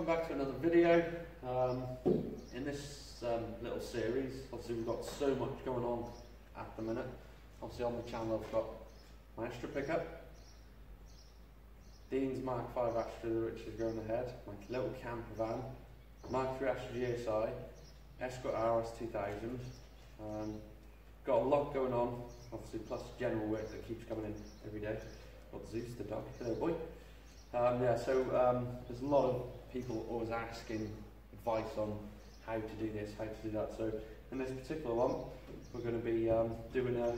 welcome back to another video. Um, in this um, little series, obviously we've got so much going on at the minute. Obviously on the channel I've got my Astra pickup, Dean's Mark 5 Astra which is going ahead, my little camper van, Mark 3 Astra GSI, Escort RS 2000. Um, got a lot going on, obviously plus general work that keeps coming in every day. Got Zeus the dog, hello boy. Um, yeah, so um, there's a lot of people always asking advice on how to do this, how to do that. So in this particular one, we're going to be um, doing a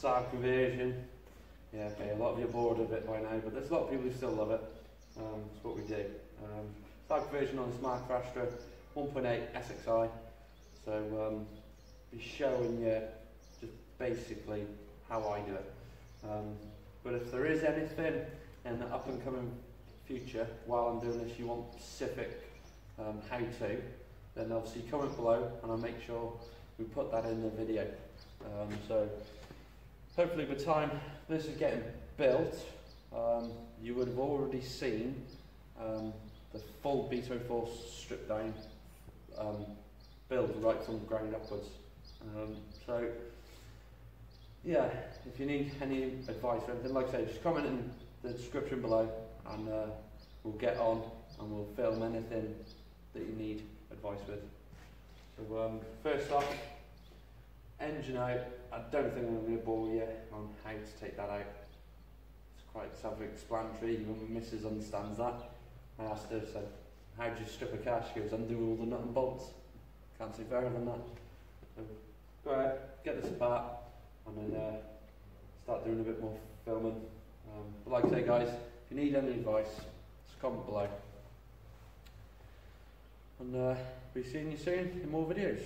Saab conversion. Yeah, okay, a lot of you are bored of it by now, but there's a lot of people who still love it. Um, it's what we do. Um, conversion on a Smart Astra 1.8 SXI. So um, be showing you just basically how I do it. Um, but if there is anything in the up and coming future, while I'm doing this, you want specific um, how to, then obviously comment below and I'll make sure we put that in the video. Um, so hopefully by the time this is getting built, um, you would have already seen um, the full B204 stripped down um, build right from the ground upwards. Um, so yeah, if you need any advice or anything, like I say, just comment in the description below and uh, we'll get on and we'll film anything that you need advice with. So um, first off, engine out. I don't think I'm going to bore you on how to take that out. It's quite self-explanatory, even missus understands that. I asked her, so how do you strip a car? She goes, undo all the nut and bolts. Can't say fairer than that. So go ahead, get this apart, and then uh, start doing a bit more filming. Um, but like I say guys, if you need any advice, just comment below. And uh, be seeing you soon in more videos.